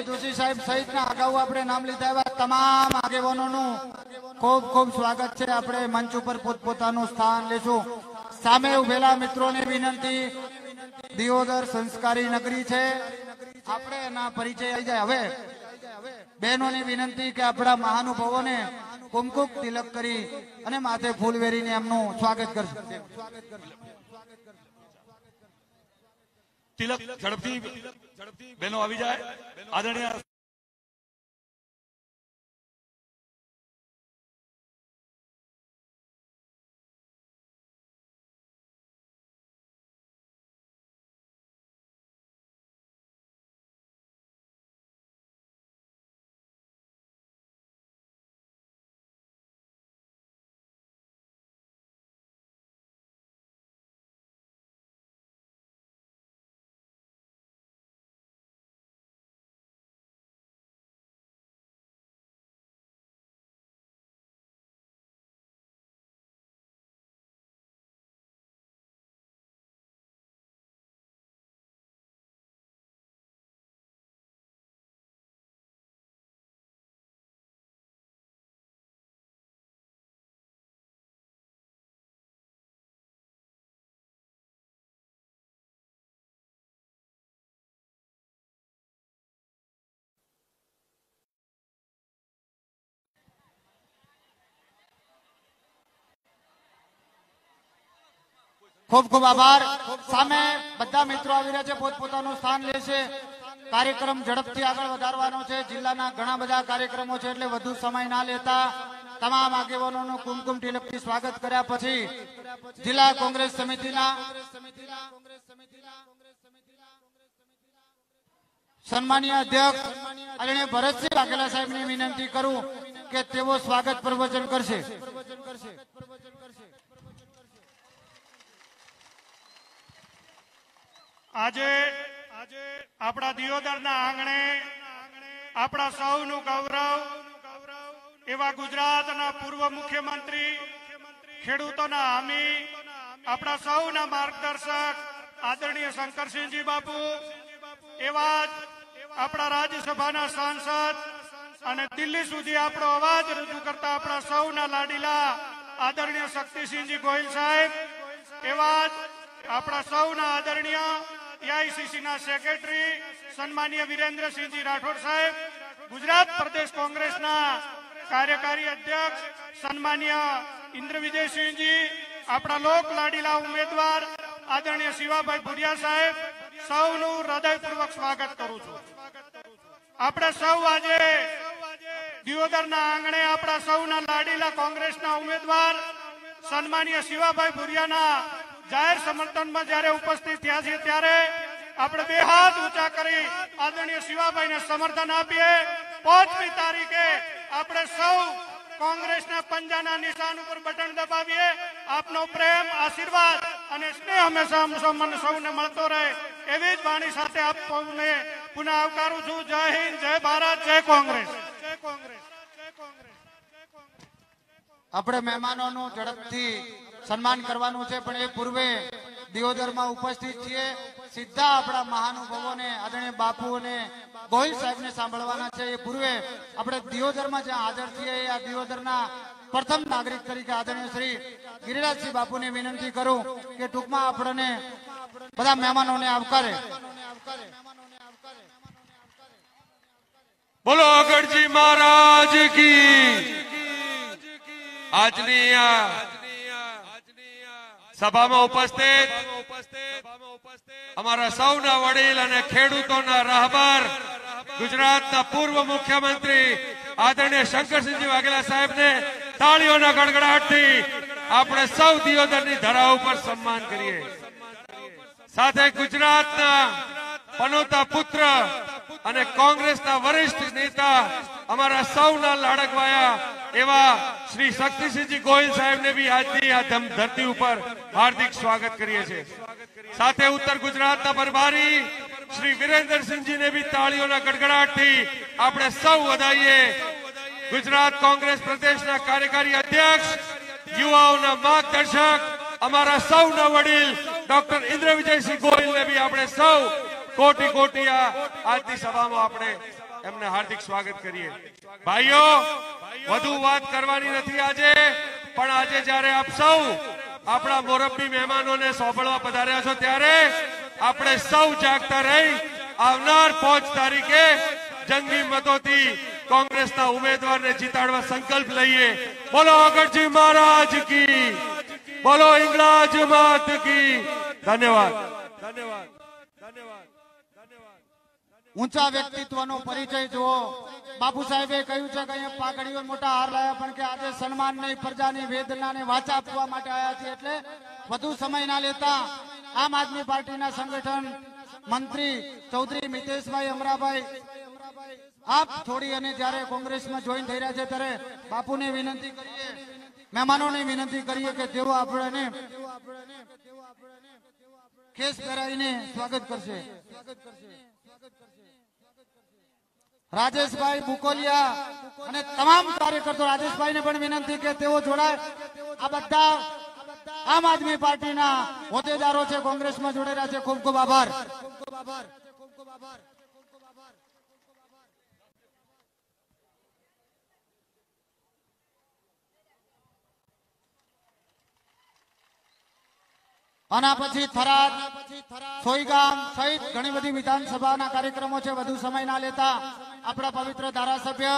જોશી સાહેબ સહિતના અગાઉ આપણે નામ લીધા એવા તમામ આગેવાનોનું ખૂબ ખૂબ સ્વાગત છે. આપણે મંચ ઉપર પોતપોતાનું સ્થાન લેશું. સામે ઉભેલા મિત્રોને વિનંતી, દિયોદર સંસ્કારી નગરી છે. આપણે એના પરિચય આવી જાય. હવે બહેનોની વિનંતી કે આપણા મહાનુભાવોને કુમકુમ તિલક કરી અને માથે ફૂલ વેરીને એમનું સ્વાગત કરશે. તિલક ઝડપથી બહેનો આવી જાય. આદરણીય ખૂબ ખૂબ આભાર. સામે બધા મિત્રો આવી રહ્યા છે, પોતપોતાનું સ્થાન લેશે કાર્યક્રમ ઝડપથી આગળ વધારવાનો છે. જિલ્લાના ઘણા બધા કાર્યક્રમો છે, એટલે વધુ સમય ના લેતા તમામ આગેવાનોનું કુમકુમ તિલકથી સ્વાગત કર્યા પછી જિલ્લા કોંગ્રેસ સમિતિના સન્માનીય અધ્યક્ષ અને ભરતસિંહ વાઘેલા સાહેબની વિનંતી કરું કે તેઓ સ્વાગત પ્રવચન કરશે. આજે આજે આપણા દિયોદરના આંગણે આપણા સૌનું ગૌરવ એવા ગુજરાતના પૂર્વ મુખ્યમંત્રી, ખેડૂતોના હામી, આપણા સૌના માર્ગદર્શક આદરણીય શંકરસિંહજી બાપુ, એવા જ આપણા રાજ્યસભાના સાંસદ અને દિલ્હી સુધી આપણો અવાજ રજૂ કરતા આપણા સૌના લાડીલા આદરણીય શક્તિસિંહજી ગોહિલ સાહેબ, એવા જ આપણા સૌના આદરણીય એઆઈસીસી ના સેક્રેટરી સન્માનીય વિરેન્દ્રસિંહજી રાઠોડ સાહેબ, ગુજરાત પ્રદેશ કોંગ્રેસના કાર્યકારી અધ્યક્ષ સન્માનીય ઇન્દ્ર વિજયસિંહજી આપણા લોક લાડીલા ઉમેદવાર આદરણીય શિવાભાઈ ભુરિયા સાહેબ, સૌનું હૃદયપૂર્વક સ્વાગત કરું છું. આપણે સૌ આજે દિયોદરના આંગણે આપણા સૌના લાડીલા કોંગ્રેસના ઉમેદવાર સન્માનીય શિવાભાઈ ભુરિયાના જાહેર સમર્થનમાં જ્યારે ઉપસ્થિત થયા છીએ ત્યારે આપણે બે હાથ ઊંચા કરી આદરણીય શિવાભાઈને સમર્થન આપીએ. પાંચમી તારીખે આપણે સૌ કોંગ્રેસના પંજાના નિશાન ઉપર બટન દબાવીએ. આપનો પ્રેમ, આશીર્વાદ અને સ્નેહ હંમેશા મને સૌને મળતો રહે એવી જ વાણી સાથે આપ પુનઃ આવકારું છું. જય હિન્દ, જય ભારત જય કોંગ્રેસ જય કોંગ્રેસ. આપણે મહેમાનોનું ઝડપથી સન્માન કરવાનું છે, પણ એ પૂર્વે દિયોદરમાં ઉપસ્થિત છીએ. સીધા આપણા મહાનુભાવોને, આદરણીય બાપુ અને ગોહિલ સાહેબને સાંભળવાના છે. એ પૂર્વે આપણે દિયોદરમાં જ્યાં હાજર છીએ આ દિયોદરના પ્રથમ નાગરિક તરીકે આદરણીય શ્રી ગિરિરાજસિંહ બાપુને વિનંતી કરું કે ટૂંકમાં આપણને બધા મહેમાનોને આવકારે. બોલો અગરજી મહારાજ કી. આજની આ સભામાં ઉપસ્થિત અમારા સૌના વડીલ અને ખેડૂતોના રાહબર, ગુજરાતના પૂર્વ મુખ્યમંત્રી આદરણીય શંકરસિંહજી વાઘેલા સાહેબને તાળીઓના ગડગડાટથી આપણે સૌ દિયોદરની ધરા ઉપર સન્માન કરીએ. સાથે ગુજરાતના પનોતા પુત્ર અને કોંગ્રેસના વરિષ્ઠ નેતા અમારા સૌના લાડકવાયા એવા શ્રી શક્તિસિંહજી ગોહિલ સાહેબને બી આજની આ ધરતી ઉપર હાર્દિક સ્વાગત કરીએ છીએ. સાથે ઉત્તર ગુજરાતના પ્રભારી શ્રી વિરેન્દ્રસિંહજીને બી તાળીઓના ગડગડાટથી આપણે સૌ વધાઈએ. ગુજરાત કોંગ્રેસ પ્રદેશના કાર્યકારી અધ્યક્ષ, યુવાઓના માર્ગદર્શક, અમારા સૌના વડીલ ડોક્ટર ઇન્દ્ર વિજયસિંહ ગોહિલને બી આપણે સૌ કોટી કોટી આજની સભામાં આપણે એમને હાર્દિક સ્વાગત કરીએ. ભાઈઓ, વધુ વાત કરવાની નથી આજે, પણ આજે જ્યારે આપ સૌ આપણા મોરબી મહેમાનોને સોંપડવા પધાર્યા છો ત્યારે આપણે સૌ જાગતા રહી આવનાર પાંચ તારીખે જંગી મતોથી કોંગ્રેસના ઉમેદવારને જીતાડવા સંકલ્પ લઈએ. બોલો આગળજી, મહારાજ કી. બોલો ઇંગળાજ માત કી. ધન્યવાદ. ધન્યવાદ. ઊંચા વ્યક્તિત્વનો પરિચય જુઓ. બાપુ સાહેબે કહ્યું છે કે અહીંયા પાઘડીઓ મોટા હાર લાયા, પણ કે આજે સન્માન નહીં, પ્રજાની વેદનાને વાચા આપવા માટે આવ્યા છે એટલે વધુ સમય ના લેતા આમ આદમી પાર્ટીના સંગઠન મંત્રી ચૌધરી મિતેશભાઈ અમરાભાઈ, આપ છોડી અને જ્યારે કોંગ્રેસમાં જોઈન થઈ રહ્યા છે ત્યારે બાપુને વિનંતી કરીએ, મહેમાનોને વિનંતી કરીએ કે તેઓ આપણે ખેસ પહેરાવીને સ્વાગત કરશે. રાજેશભાઈ બુકોલિયા અને તમામ કાર્યકર્તો રાજેશભાઈને પણ વિનંતી કે તેઓ જોડાય. આ બધા આમ આદમી પાર્ટીના હોદ્દેદારો છે, કોંગ્રેસમાં જોડેલા છે. ખૂબ ખૂબ આભાર. આના પછી થરાદ, સોઈગામ સહિત ઘણી બધી વિધાનસભાના કાર્યક્રમો છે. વધુ સમય ના લેતા આપણા પવિત્ર ધારાસભ્ય,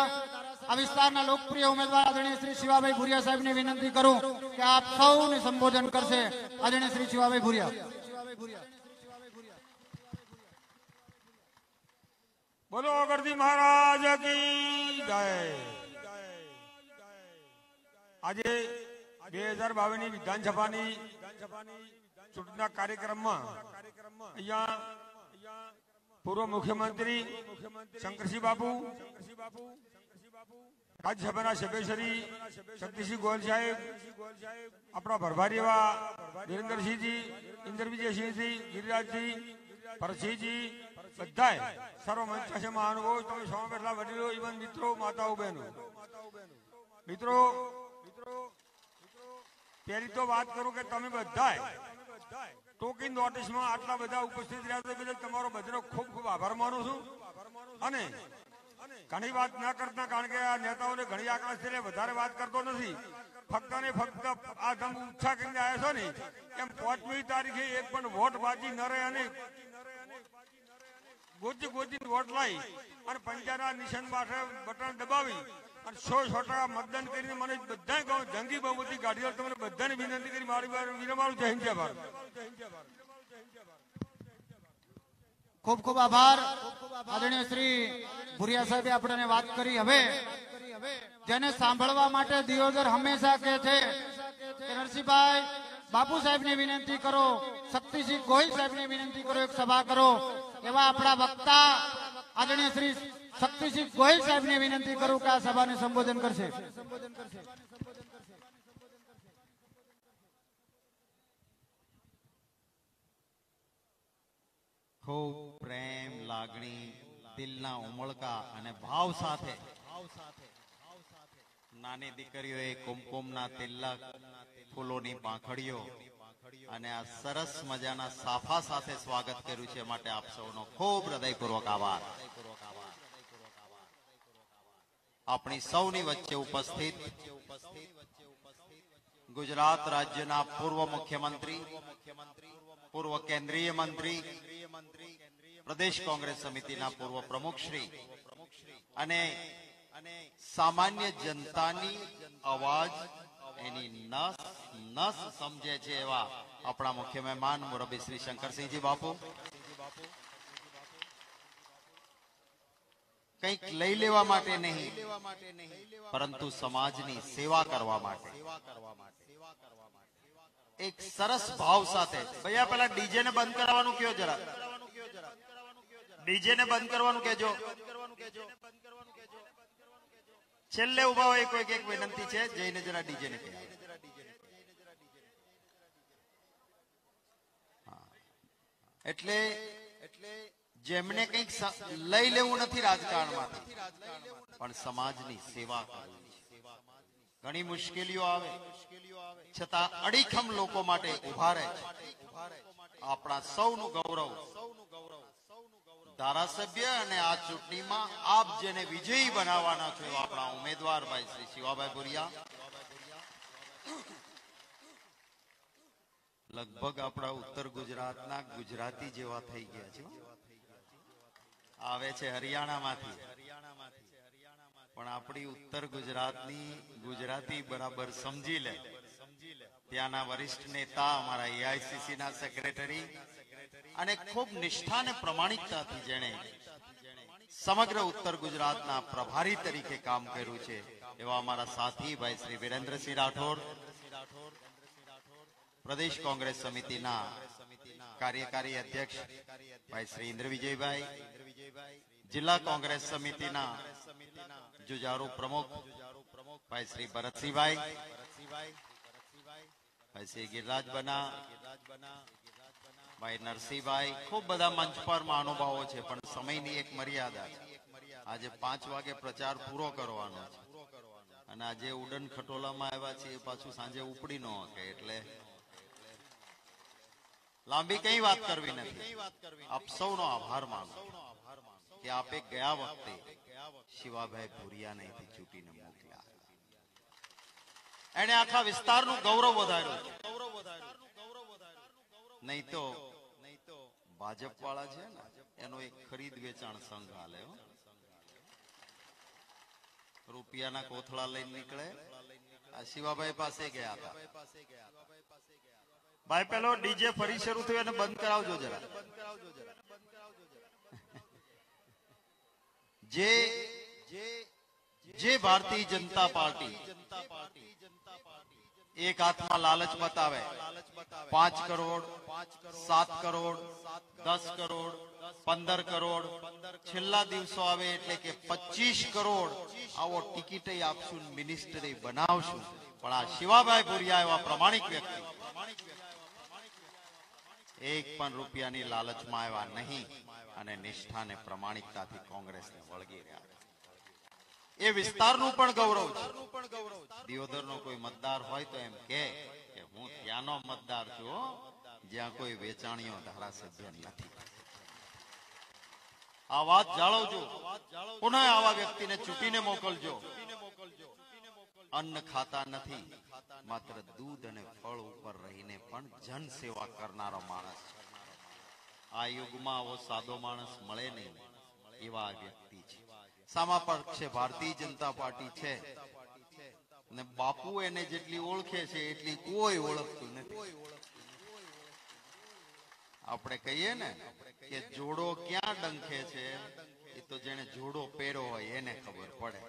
આ વિસ્તારના લોકપ્રિય ઉમેદવાર આદરણીય શ્રી શિવાભાઈ ભુરિયા સાહેબને વિનંતી કરું કે આપ સૌને સંબોધન કરશે. આદરણીય શ્રી શિવાભાઈ ભુરિયા. બોલો ગરદી મહારાજ કી જય. આજે બે હજાર બાવીસની વિધાનસભાની ચૂંટણીના કાર્યક્રમમાં અહીંયા પૂર્વ મુખ્યમંત્રી શંકરસિંહ બાપુ, રાજ્યસભાના સભ્યશ્રી શક્તિસિંહ ગોયલ સાહેબ, આપણા પ્રભારી એવા વિરેન્દ્રસિંહજી ઇન્દ્રવિજયસિંહજી, ગિરિરાજજી, ભરતસિંહજી બધાય સર્વ મંચાશે મહાનુભાવો તમે સૌ બેઠેલા વડીલો ઇવન મિત્રો, માતાઓ, બહેનો. મિત્રો પહેલી તો વાત કરું કે તમે બધાય ટોકન નોટિસમાં આટલા બધા ઉપસ્થિત રહ્યા છે. તમારો બધાનો ખૂબ ખૂબ આભાર માનું છું. અને ઘણી વાત ના કરતા, કારણ કે આ નેતાઓને ઘણી આકડા છે વધારે વાત કરતો નથી. ફક્ત ને ફક્ત આ તમે ઉત્સાહ કરીને આવ્યા છો ને, એમ પાંચમી તારીખે એક પણ વોટ બાજી ન રહે અને ગોચી ગોચી વોટ લાવી અને પંજાના નિશાન પાસે બટન દબાવી. અને સો સો ટકા મતદાન કરીને મને બધા કહું, જંગી બહુમતી કાઢી તમને બધાને વિનંતી કરી, મારી વાર વિનમારું જય હિન્દ ખૂબ ખૂબ આભાર. આદરણીય શ્રી ભુરિયા સાહેબે આપણને વાત કરી. હવે જેને સાંભળવા માટે દિયોદર હંમેશા કહે છે નરસિંહભાઈ બાપુ સાહેબને વિનંતી કરો, શક્તિસિંહ ગોહિલ સાહેબને વિનંતી કરો, એક સભા કરો. એવા આપણા વક્તા, આદરણીય શ્રી શક્તિસિંહ ગોહિલ સાહેબને વિનંતી કરું કે આ સભાને સંબોધન કરશે. ખૂબ પ્રેમ, લાગણી, દિલના ઉમળકા અને ભાવ સાથે નાની દીકરીઓએ કુમકુમના તિલક ફૂલોની પાંખડીઓ અને આ સરસ મજાના સાફા સાથે સ્વાગત કર્યું છે. માટે આપ સૌનો ખૂબ હૃદયપૂર્વક આભાર. આપણી સૌની વચ્ચે ઉપસ્થિત ગુજરાત રાજ્યના પૂર્વ મુખ્યમંત્રી, પૂર્વ કેન્દ્રીય મંત્રી, પ્રદેશ કોંગ્રેસ સમિતિના પૂર્વ પ્રમુખ શ્રી અને સામાન્ય જનતાની અવાજ એની નસ નસ સમજે છે એવા આપણા મુખ્ય મહેમાન મુરબી શ્રી શંકરસિંહજી બાપુ. કંઈક લઈ લેવા માટે નહીં, પરંતુ સમાજની સેવા કરવા માટે. એક સરસ ભાવ સાથે. ભૈયા, પેલા ડીજે ને બંધ કરવાનું કયો જરા. ડીજે ને બંધ કરવાનું કેજો છેલ્લે ઊભા હોય કોઈક એક વિનંતી છે, જઈને જરા ડીજે ને એટલે એટલે જેમને કંઈક લઈ લેવું નથી રાજકારણમાંથી. પણ સમાજની સેવા કરવી ઘણી મુશ્કેલીઓ આવે. છતાં અડીખમ લોકો માટે ઊભા રહે. આપણા સૌનું ગૌરવ. ધારાસભ્ય અને આ ચૂંટણીમાં આપ જેને વિજયી બનાવવાના છો આપણા ઉમેદવાર ભાઈ શ્રી શિવાભાઈ ભુરિયા. લગભગ આપણા ઉત્તર ગુજરાતના ગુજરાતી જેવા થઈ ગયા છે. આવે છે હરિયાણામાંથી. પણ આપણી ઉત્તર ગુજરાતની ગુજરાતી બરાબર સમજી લે. ત્યાંના વરિષ્ઠ નેતા, અમારા એઆઈસીસી ના સેક્રેટરી અને ખૂબ નિષ્ઠા અને પ્રમાણિકતાથી જેણે સમગ્ર ઉત્તર ગુજરાતના પ્રભારી તરીકે કામ કર્યું છે, એવા અમારા સાથી ભાઈ શ્રી વિરેન્દ્રસિંહ રાઠોડ, પ્રદેશ કોંગ્રેસ સમિતિના કાર્યકારી અધ્યક્ષ ભાઈ શ્રી ઇન્દ્ર વિજયભાઈ જિલ્લા કોંગ્રેસ સમિતિના જુજારુ પ્રમુખ ભાઈ શ્રી ભરતસિંહભાઈ, ભાઈ શ્રી ગિરરાજ બના, ભાઈ નરસિંહભાઈ, ખૂબ બધા મંચ પર મહાનુભાવો છે, પણ સમયની એક મર્યાદા છે. આજે પાંચ વાગે પ્રચાર પૂરો કરવાનો છે. અને આજે ઉડન ખટોલામાં આવ્યા છીએ, પાછું સાંજે ઉપડી ન શકે એટલે લાંબી કઈ વાત કરવી નથી. આપ સૌનો આભાર માનો. કે આપે ગયા વખતે શિવાભાઈ ભુરિયાને અહીંથી ચૂંટીને મોકલ્યા. એને આખા વિસ્તારનું ગૌરવ વધાર્યું છે. નહીં તો ભાજપ વાળા છે ને, એનો એક ખરીદ વેચાણ સંઘ હાલે રૂપિયાના કોથળા લઈને નીકળે. આ શિવાભાઈ પાસે ગયા હતા. ભાઈ, પેલો ડીજે ફરી શરૂ થયો એને બંધ કરાવજો જરા. જે જે ભારતીય જનતા પાર્ટી એક હાથમાં લાલચ બતાવે પાંચ કરોડ સાત કરોડ દસ કરોડ પંદર કરોડ છેલ્લા દિવસો આવે એટલે કે પચીસ કરોડ આવો ટિકિટ આપશું મિનિસ્ટરી બનાવશું પણ આ શિવાભાઈ ભુરિયા એવા પ્રમાણિક વ્યક્તિ એક પણ રૂપિયાની લાલચમાં આવ્યા નહીં અને નિષ્ઠાને પ્રમાણિકતાથી કોંગ્રેસને વળગી રહ્યા એ વિસ્તારનું પણ ગૌરવ છે. દિયોદરનો કોઈ મતદાર હોય તો એમ કે હું ત્યાંનો મતદાર છું જ્યાં કોઈ વેચાણીઓ ધારાસભ્ય નથી. આ વાત જાળવજો. પુનઃ આવા વ્યક્તિને ચૂંટીને મોકલજો. અન્ન ખાતા નથી, માત્ર દૂધ અને ફળ ઉપર રહીને પણ જન સેવા કરનારો માણસ છે. આ યુગમાં આવો સાદો માણસ મળે નહીં એવા વ્યક્તિ છે. સામા પક્ષે ભારતીય જનતા પાર્ટી છે. ને બાપુ એને જેટલી ઓળખે છે, એટલી કોઈ ઓળખતું નથી. આપણે કહીએ ને કે જોડો ક્યાં ડંખે છે, એ તો જેને જોડો પહેરો હોય એને ખબર પડે.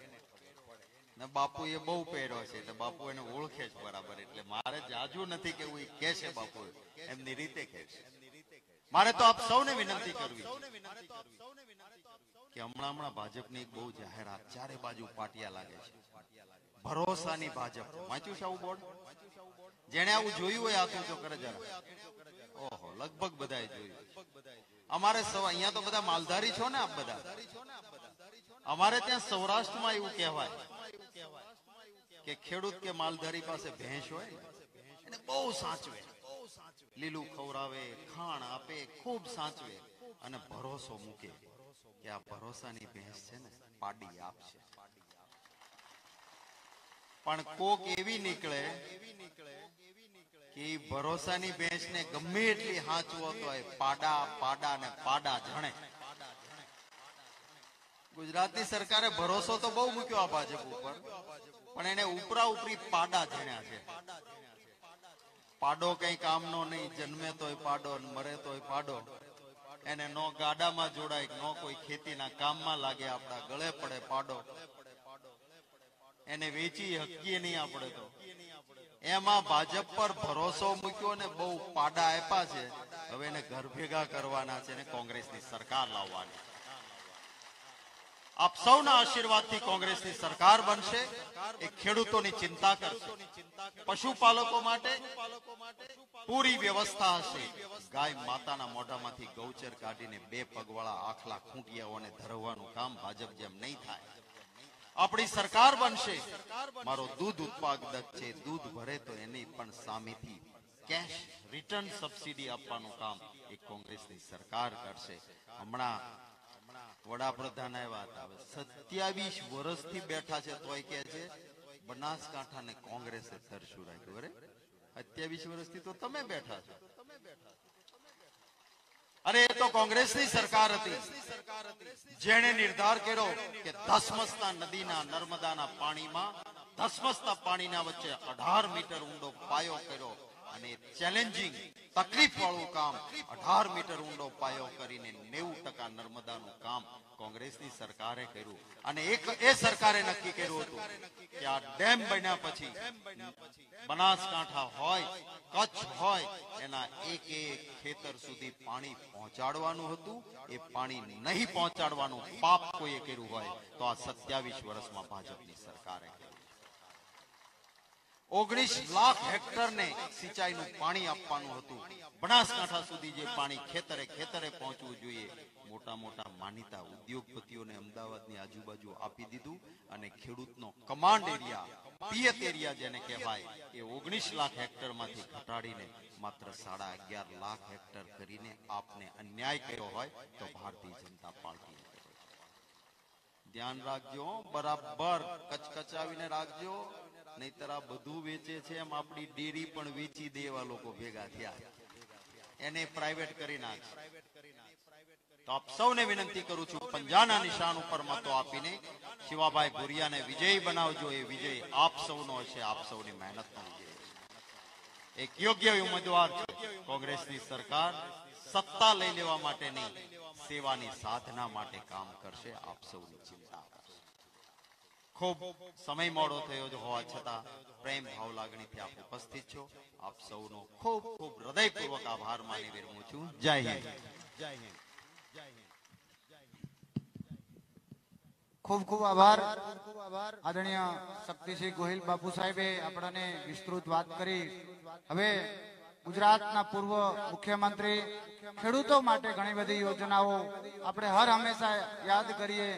ને બાપુ એ બહુ પહેરો છે, એટલે બાપુ એને ઓળખે છે બરાબર, એટલે મારે જાજુ નથી કેવું એ કે છે બાપુ. એમની રીતે કે છે મારે તો આપ સૌને વિનંતી કરવી કે હમણાં હમણાં ભાજપની એક બહુ જાહેરાત ચારે બાજુ પાટિયા લાગે છે. ભરોસાની ભાજપ વાંચ્યું છે આવું બોર્ડ? જેને આવું જોયું હોય આતું તો કરે જરા. ઓહો, લગભગ બધાએ જોયું. અમારે અહીંયા તો બધા માલધારી છો ને આપ બધા? અમારે ત્યાં સૌરાષ્ટ્રમાં એવું કહેવાય કે ખેડૂત કે માલધારી પાસે ભેંસ હોય એને બહુ સાચવે. લીલું ખવરાવે ખાણ આપે, ખૂબ સાચવે અને ભરોસો મૂકે કે આ ભરોસાની ભેંસ છે ને પાડી આપશે. પણ કોક એવી નીકળે કે ભરોસાની ભેંસને ગમે એટલી હાચવો તો એ પાડા પાડા ને પાડા જણે. ગુજરાતની સરકારે ભરોસો તો બહુ મૂક્યો આ ભાજપ ઉપર, પણ એને ઉપરા ઉપરી પાડા જણ્યા છે. પાડો કઈ કામનો નહીં, જન્મે તોય પાડો ને મરે તોય પાડો. એને નો ગાડામાં જોડાય, નો કોઈ ખેતીના કામમાં લાગે, આપણા ગળે પડે પાડો. એને વેચી હકીએ નહીં આપણે તો. એમાં ભાજપ પર ભરોસો મૂક્યો ને બહુ પાડા આપ્યા છે. હવે એને ઘર ભેગા કરવાના છે ને કોંગ્રેસની સરકાર લાવવાની. આપ સૌના આશીર્વાદથી કોંગ્રેસની સરકાર બનશે, એ ખેડૂતોની ચિંતા કરશે. પશુપાલકો માટે પૂરી વ્યવસ્થા હશે. ગાય માતાના મોઢામાંથી ગૌચર કાઢીને બે પગવાળા આખલા ખૂંટિયાઓને ધરવાનું કામ ભાજપ જેમ નહીં થાય. આપણી સરકાર બનશે. મારો દૂધ ઉત્પાદક છે, દૂધ ભરે તો એની પણ સામેથી કેશ રિટર્ન સબસિડી આપવાનું કામ એ કોંગ્રેસની સરકાર કરશે. હમણાં વડાપ્રધાન આવ્યા હતા. સત્યાવીસ વર્ષથી બેઠા છે તોય કે છે, બનાસકાંઠાને કોંગ્રેસે તરશું રાખ્યું. અરે, સત્યાવીસ વર્ષથી તો તમે બેઠા છો. અરે, એ તો કોંગ્રેસની સરકાર હતી. જેણે નિર્ધાર કર્યો કે ધસમસતા નદીના નર્મદાના પાણીમાં, ધસમસતા પાણીના વચ્ચે અઢાર મીટર ઊંડો પાયો કર્યો. અને ચેલેન્જિંગ તકલીફ વાળું કામ અઢાર મીટર ઊંડો પાયો કરીને નેવું ટકા નર્મદાનું કામ કોંગ્રેસની સરકારે કર્યું. અને એક એ સરકારે નક્કી કર્યું હતું કે આ ડેમ બન્યા પછી બનાસકાંઠા હોય, કચ્છ હોય, એના એક એક ખેતર સુધી પાણી પહોંચાડવાનું હતું. એ પાણી નહીં પહોંચાડવાનું પાપ કોઈએ કર્યું હોય તો આ સત્યાવીસ વર્ષમાં ભાજપની સરકારે કર્યું. ઓગણીસ લાખ હેક્ટરને સિંચાઈનું પાણી આપવાનું હતું. બનાસકાંઠા સુધી જે પાણી ખેતરે ખેતરે પહોંચવું જોઈએ, મોટા મોટા માનીતા ઉદ્યોગપતિઓને અમદાવાદની આજુબાજુ આપી દીધું અને ખેડૂતનો કમાન્ડ એરિયા, પિયત એરિયા જેને કહેવાય, એ ઓગણીસ લાખ હેક્ટરમાંથી ઘટાડીને માત્ર સાડા અગિયાર લાખ હેક્ટર કરીને આપને અન્યાય કર્યો હોય તો ભારતીય જનતા પાર્ટી ધ્યાન રાખજો, બરાબર કચકચાવીને રાખજો. નહીતર આ બધું વેચે છે, એમ આપણી ડેરી પણ વેચી દેવા લોકો ભેગા થયા. એને પ્રાઇવેટ કરી નાખ. તો આપ સૌને વિનંતી કરું છું, પંજાના નિશાન ઉપર મતો આપીને શિવાભાઈ ગુરિયાને વિજય બનાવજો, એ વિજય આપ સૌનો હશે આપ સૌની મહેનતનો વિજય એક યોગ્ય ઉમેદવાર છે, કોંગ્રેસની સરકાર, સત્તા લઈ લેવા માટે નહીં સેવાની સાધના માટે કામ કરશે, આપ સૌની ચિંતા ખૂબ સમય મોડો થયો જ હોવા છતાં પ્રેમ ભાવ લાગણીથી આપ ઉપસ્થિત છો. આપ સૌનો ખૂબ ખૂબ હૃદયપૂર્વક આભાર માની વિરમું છું. જય હિન્દ. જય હિન્દ. ખૂબ ખૂબ આભાર. આદરણીય શક્તિસિંહ ગોહિલ બાપુ સાહેબે આપણને વિસ્તૃત વાત કરી. હવે ગુજરાતના પૂર્વ મુખ્યમંત્રી ખેડૂતો માટે ઘણી બધી યોજનાઓ આપણે હર હંમેશા યાદ કરીએ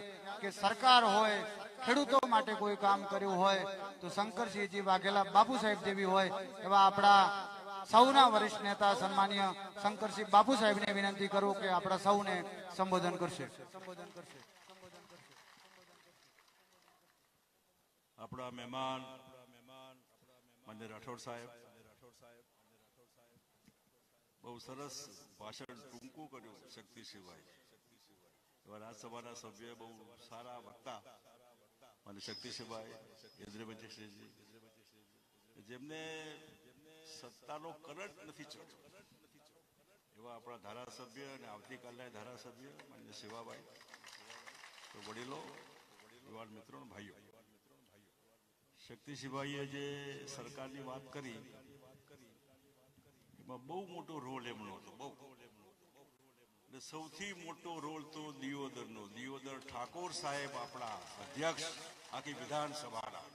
કે સરકાર હોય ખેડૂતો માટે કોઈ કામ કર્યું હોય તો શંકરસિંહજી વાઘેલા બાપુ સાહેબ જેવી હોય એવા આપણા સૌના વરિષ્ઠ નેતા સન્માનીય શંકરસિંહ બાપુ સાહેબને વિનંતી કરું કે આપણા સૌને સંબોધન કરશે. આપણા મહેમાન માન્ય રાઠોડ સાહેબ, બહુ સરસ ભાષણ ટૂંકું કર્યું શક્તિસિંહભાઈ એવા રાજ્યસભાના સભ્ય બહુ સારા વક્તા મને શક્તિસિંહભાઈ ઇન્દ્રમંત્રીશ્રીજી જેમને સત્તાનો કરંટ નથી ચડ્યો એવા આપણા ધારાસભ્ય અને આવતીકાલના ધારાસભ્ય માન્ય શિવાભાઈ તો વડીલો યુવાન મિત્રો ભાઈઓ. શક્તિસિંહભાઈએ જે સરકારની વાત કરી, એમાં બહુ મોટો રોલ એમનો હતો, બહુ. અને સૌથી મોટો રોલ તો દિયોદરનો. દિયોદર ઠાકોર સાહેબ આપણા અધ્યક્ષ આખી વિધાનસભાના.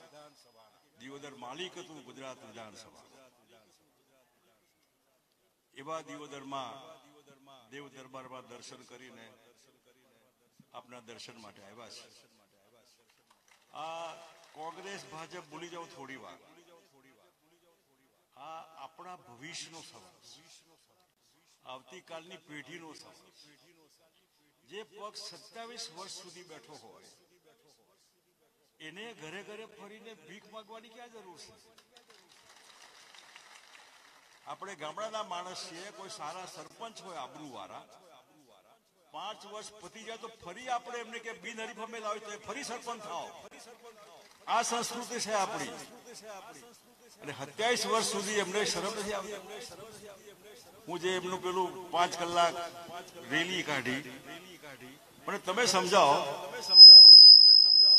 દિયોદર માલિક હતું ગુજરાત વિધાનસભા. એવા દિયોદરમાં દેવ દરબારમાં દર્શન કરીને આપના દર્શન માટે આવ્યા છે. આ કોંગ્રેસ, ભાજપ ભૂલી જાઓ થોડી વાર. આ આપણા ભવિષ્યનો સવાલ આવતીકાલની પેઢીનો સવાલ જે પક્ષ સત્યાવીસ વર્ષ સુધી બેઠો હોય એને ઘરે ઘરે ફરીને ભીખ માંગવાની ક્યાં જરૂર છે? આપણે ગામડાના માણસ છીએ, કોઈ સારા સરપંચ હોય આબરૂવાળા, પાંચ વર્ષ પતી જાય તો ફરી આપણે એમને કે બિન હરીફ અમે લાવી તો ફરી સરપંચ થાવ આ સંસ્કૃતિ છે આપણી. અને સત્યાવીસ વર્ષ સુધી એમને શરમ નથી આવતી હું જે એમનું પેલું પાંચ કલાક રેલી કાઢી પણ તમે સમજાવો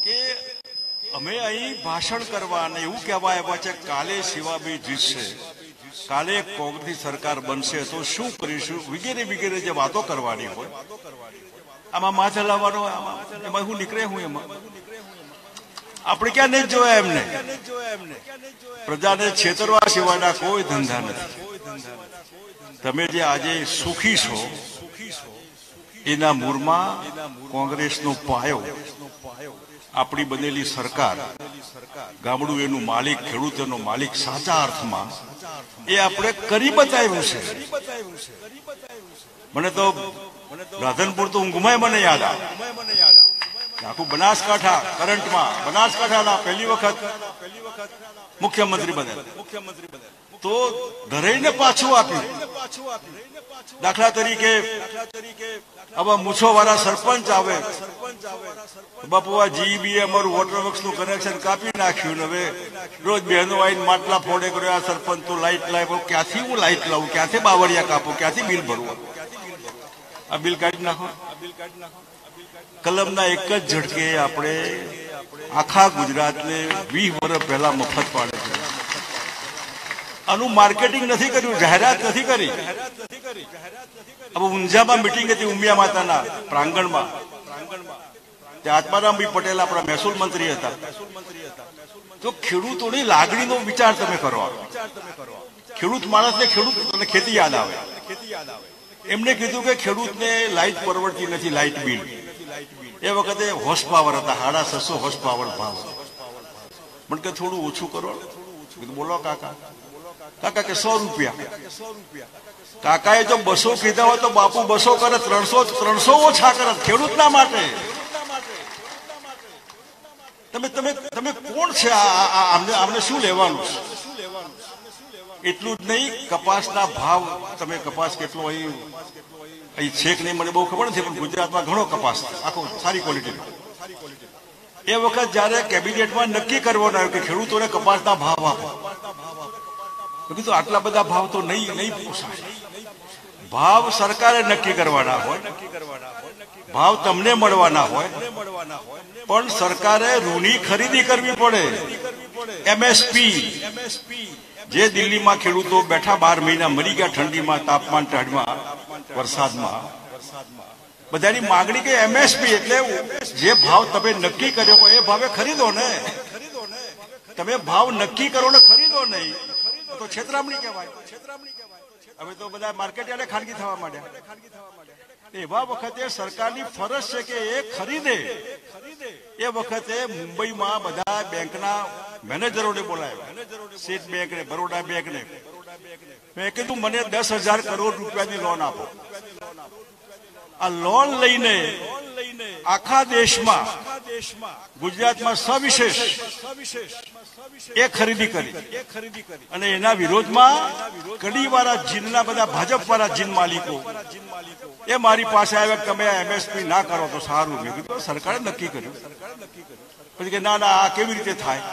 કે અમે અહીં ભાષણ કરવા અને એવું કહેવા આવ્યા છે, કાલે શિવાબી જીતશે. કાલે કોંગ્રેસ સરકાર બનશે તો શું કરીશું? વગેરે વગેરે જે વાતો કરવાની હોય. આમાં માથે લાવવાનો આમાં એમાં હું નીકળે હું એમાં? આપણે ક્યાં નહીં જોયા એમને? પ્રજાને છેતરવા સિવાયના કોઈ ધંધા નથી. તમે જે આજે સુખી છો, એના મૂળમાં કોંગ્રેસનો પાયો આપણી બનેલી સરકાર, ગામડું એનું માલિક ખેડૂત એનો માલિક સાચા અર્થમાં એ આપણે કરી બતાવ્યું છે. મને તો રાધનપુર તો ઊંઘમાં મને યાદ આવે. આખું બનાસકાંઠા કરંટમાં, બનાસકાંઠાના પહેલી વખત મુખ્યમંત્રી બને મુખ્યમંત્રી બનેલા તો ધરાઈને પાછું આપ્યું દાખલા તરીકે, આવા મૂછો વાળા સરપંચ આવે. બાપુ આ જીબી અમારું વોટર વર્ક્સનું કનેક્શન કાપી નાખ્યું હવે રોજ બહેનો આવીને માટલા ફોડે કર્યો આ સરપંચ તો લાઈટ લાવ્યો ક્યાંથી હું લાઈટ લાવું? ક્યાંથી બાવળિયા કાપું? ક્યાંથી બિલ ભરવું આ બિલ કાઢી નાખો. કલમના એક જ ઝટકે આપણે આખા ગુજરાતને વીસ વર્ષ પહેલા મફત પાડે છે. આનું માર્કેટિંગ નથી કર્યું, જાહેરાત નથી કરી. હવે ઊંઝામાં મિટિંગ હતી ઉમિયા માતાના પ્રાંગણમાં. ત્યાં આત્મારામભાઈ પટેલ આપણા મહેસૂલ મંત્રી હતા. તો ખેડૂતોની લાગણીનો વિચાર તમે કરો ખેડૂત માણસને ખેડૂત ખેતી યાદ આવે. એમને કીધું કે ખેડૂતને લાઇટ પરવડતી નથી, લાઇટ બિલ. એ વખતે હોર્સ પાવર હતા સાડા છસો હોર્સ પાવર ભાવ. મને કે થોડું ઓછું કરો. બોલો કાકા. કાકા કે સો રૂપિયા. કાકાએ જો બસો કીધા હોય તો બાપુ બસો કરે, ત્રણસો ત્રણસો ઓછા કરે, ખેડૂતના માટે. તમે તમે તમે કોણ છે? આમને આમને શું લેવાનું એટલું જ નહીં, કપાસના ભાવ, તમે કપાસ કેટલો અહીં અહીં છેક નહીં, મને બહુ ખબર નથી, પણ ગુજરાતમાં ઘણો કપાસ આખો સારી ક્વોલિટીનો. એ વખત જ્યારે કેબિનેટમાં નક્કી કરવાનું આવ્યું કે ખેડૂતોને કપાસના ભાવ આપો કીધું, આટલા બધા ભાવ તો નહીં નહીં પોસાય. ભાવ સરકારે નક્કી કરવાના હોય, ભાવ તમને મળવાના હોય, પણ સરકારે ઋણી ખરીદી કરવી પડે. એમએસપી જે દિલ્હીમાં ખેડૂતો બેઠા બાર મહિના મરી ગયા ઠંડીમાં, તાપમાન ટાઢમાં, વરસાદમાં. બધાની માગણી કે એમએસપી એટલે જે ભાવ તમે નક્કી કર્યો એ ભાવે ખરીદો ને. તમે ભાવ નક્કી કરો ને ખરીદો નહીં. તો છેતરામણી કહેવાય. હવે તો બધા માર્કેટ યાર્ડે ખાનગી થવા માંડ્યા. એવા વખતે સરકારની ફરજ છે કે એ ખરીદે. એ વખતે મુંબઈમાં બધા બેંકના મેનેજરોને બોલાવ્યા. સ્ટેટ બેંક ને, બરોડા બેંક ને. મેં કીધું, મને દસ હજાર કરોડ રૂપિયાની લોન આપો. આ લોન લઈને આખા દેશમાં, ગુજરાતમાં સવિશેષ એ ખરીદી કરી. અને એના વિરોધમાં કડીવાળા જીનના બધા ભાજપ વાળા જીન માલિકો, એ મારી પાસે આવ્યા તમે એમએસપી ના કરો તો સારું. મેં કીધું સરકારે નક્કી કર્યું. પછી કે, ના ના, આ કેવી રીતે થાય?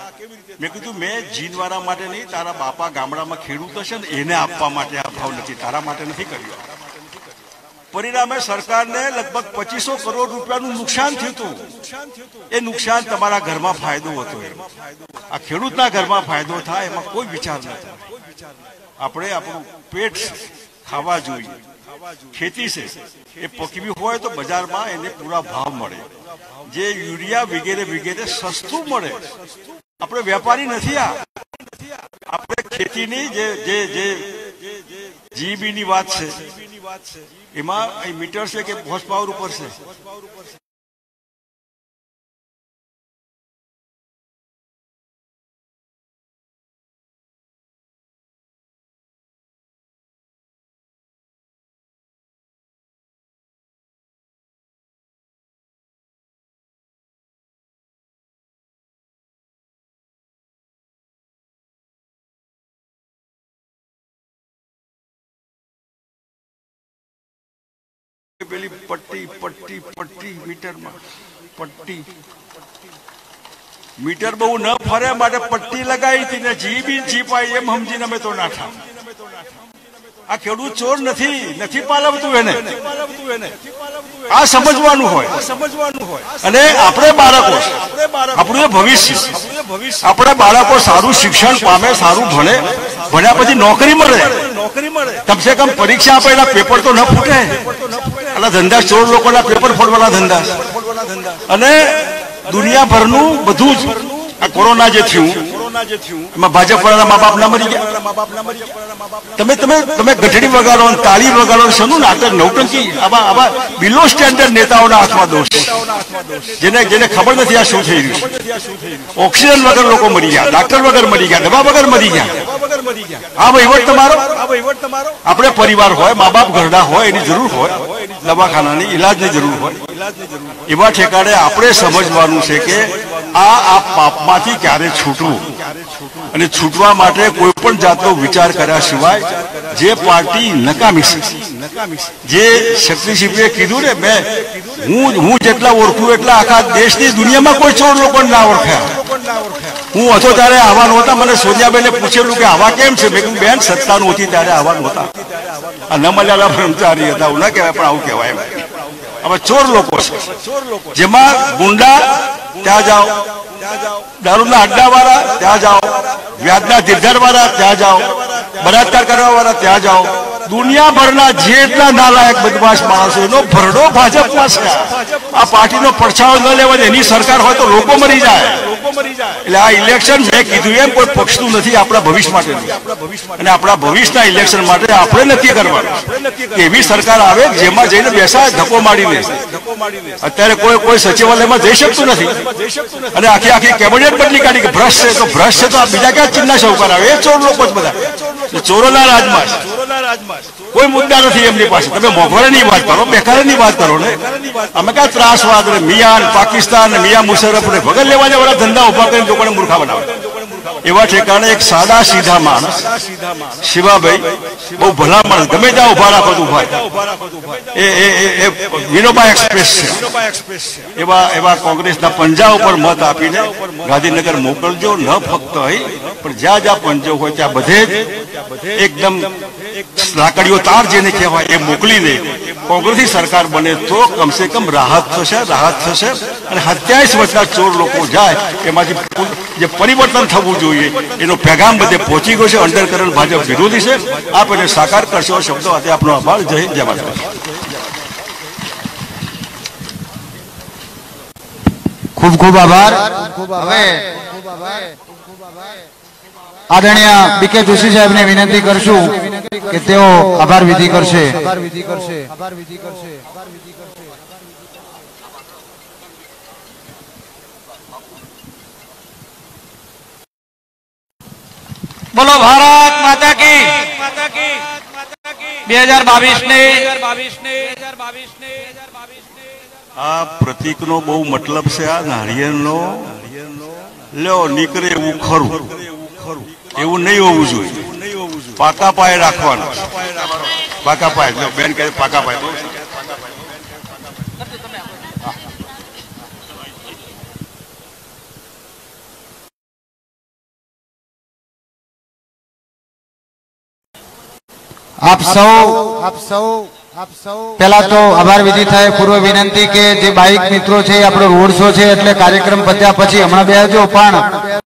મેં કીધું, મેં જીનવાળા માટે નહીં, તારા બાપા ગામડામાં ખેડૂત હશે ને, એને આપવા માટે આ ભાવ નથી, તારા માટે નથી કર્યો. પરિણામે સરકારને લગભગ પચીસો કરોડ રૂપિયાનું નુકસાન થયું હતું. એ નુકસાન તમારા ઘરમાં ફાયદો હતો. આ ખેડૂતના ઘરમાં ફાયદો થાય એમાં કોઈ વિચાર નથી. આપણે આપણું પેટ ખાવા જોઈએ. ખેતી છે. એ પકવી હોય તો બજારમાં એને પૂરા ભાવ મળે. જે યુરિયા વગેરે વગેરે સસ્તું મળે. આપણે વેપારી નથી આ. આપણે ખેતીની જે જે જે જીબીની વાત છે. એમાં મીટર છે કે હોર્સ પાવર ઉપર છે? પેલી પટ્ટી પટ્ટી પટ્ટી મીટરમાં. પટ્ટી. મીટર બહુ ન ફરે માટે પટ્ટી લગાવી હતી ને જીબી જીપાય એમ સમજીને અમે તો નાઠા આ ખેડૂત ચોર નથી નથી પાલવતું એને. આ સમજવાનું હોય. સમજવાનું હોય અને આપણે બાળકો. આપણું ભવિષ્ય. આપણે બાળકો સારું શિક્ષણ પામે, સારું ભણે, ભણ્યા પછી નોકરી મળે. નોકરી મળે કમસે કમ પરીક્ષા આપે એના પેપર તો ન ફૂટે. આલા ધંધા ચોર લોકોના પેપર ફોડવાના ધંધા. અને દુનિયાભરનું બધું જ આ કોરોના જે થયું એમાં ભાજપ વાળા મા બાપ ના મરી ગયા. તમે તમે તમે ગઢડી વગાડો તાળી વગાડો શેનું નાટક નૌટંકી આવા આવા બિલો સ્ટેન્ડર્ડ નેતાઓના હાથમાં દોષ. જેને જેને ખબર નથી આ શું થઈ રહ્યું છે. ઓક્સિજન વગર લોકો મરી ગયા ડાક્ટર વગર મરી ગયા દવા વગર મરી ગયા. આ વહીવટ તમારો? આપણે પરિવાર હોય મા બાપ ઘરડા હોય એની જરૂર હોય. દવાખાનાની ઈલાજની જરૂર હોય. એવા ઠેકાણે આપણે સમજવાનું છે કે આ આ પાપમાંથી ક્યારે છૂટવું? અને છૂટવા માટે કોઈ પણ જાતનો વિચાર કર્યા સિવાય જે પાર્ટી નકામી છે. જે શક્તિસિંહે કીધું ને મેં, હું હું જેટલા ઓળખું એટલા આખા દેશની દુનિયામાં કોઈ ચોર લોકો ના ઓળખ્યા. હું હતો ત્યારે આવા નહોતા. મને સોનિયાબેને પૂછેલું કે આવા કેમ છે? બેન સત્તા નહોતી ત્યારે આવા નહોતા. આ ન મળ્યા બ્રહ્મચારી હતા, એવું ના કહેવાય, પણ આવું કહેવાય હવે ચોર લોકો છે. જેમાં ગુંડા, ત્યાં જાઓ. દારૂના અડ્ડા વાળા ત્યાં જાઓ. વ્યાજના ધીરધાર વાળા ત્યાં જાઓ. બળાત્કાર કરવા વાળા ત્યાં જાઓ. દુનિયાભરના જેટલા નાલાયક બદમાશ માણસો એનો ભરડો ભાજપમાં છે. આ પાર્ટીનો પડછાવો ન લેવા એની સરકાર હોય તો લોકો મરી જાય. એટલે આ ઇલેક્શન મેં કીધું એમ કોઈ પક્ષનું નથી આપણા ભવિષ્ય માટે અને આપણા ભવિષ્યના ઇલેક્શન માટે આપણે નક્કી કરવાનું. એવી સરકાર આવે જેમાં જઈને બેસાય, ધક્કો મારીને. અત્યારે કોઈ કોઈ સચિવાલયમાં જઈ શકતું નથી. અને આખી આખી કેબિનેટ બદલી કાઢી કે ભ્રષ્ટ છે તો ભ્રષ્ટ છે તો બીજા ક્યાં ચિન્ના સૌકાર આવે એ ચોર લોકો જ બધા. ચોરોના રાજમાં. કોઈ મુદ્દા નથી એમની પાસે. તમે મોંઘવારીની વાત કરો, બેકારની વાત કરો ને. અમે ક્યાં ત્રાસવાદ ને, મિયાન, પાકિસ્તાન મિયા મુશરફ ને, વગર લેવા દેવાના ધંધા ઊભા કરીને લોકોને મૂર્ખા બનાવે. એવા ઠેકાણે એક સાદા સીધા માણસ, શિવાભાઈ, બહુ ભલા માણસ, ગમે ત્યાં ઊભા રાખો તો ઊભા એ એ વિનોબા એક્સપ્રેસ છે. એવા એવા કોંગ્રેસના પંજા ઉપર મત આપીને ગાંધીનગર મોકલજો, ન ફક્ત અહીં, પણ જ્યાં જ્યાં પંજો હોય ત્યાં બધે જ એકદમ લાકડીઓ તાર જેને કહેવાય એ મોકલીને કોંગ્રેસી સરકાર બને તો કમસે કમ રાહત થશે રાહત થશે. અને સત્યાવીસ વર્ષના ચોર લોકો જાય, એમાંથી જે પરિવર્તન થવું જોઈએ એનો પેગામ બધે પહોંચી ગયો છે. અંડરકરણ ભાજપ વિરોધી છે. આપ એને સાકાર કરશો શબ્દો સાથે આપનો આભાર. જય હિન્દ, જય માતા ખૂબ ખૂબ આભાર. હવે આદરણીય બીકે જોશી સાહેબને વિનંતી કરશું કે તેઓ આભાર વિધિ કરશે. બોલો ભારત માતા કી. બે હજાર બાવીસ ને આ પ્રતીકનો બહુ મતલબ છે આ નાળિયેરનો. લ્યો, નીકળે એવું ખરું. એવું નહીં હોવું જોઈએ. પાકા પાયે રાખવાનું પાકા પાયે બેન કહે પાકા પાયે આપ સૌ આપ સૌ આપ સૌ તો આભાર વિધિ થાય પૂર્વ વિનંતી કે જે બાઇક મિત્રો છે આપણો રોડ શો છે એટલે કાર્યક્રમ પત્યા પછી હમણાં બેસજો પણ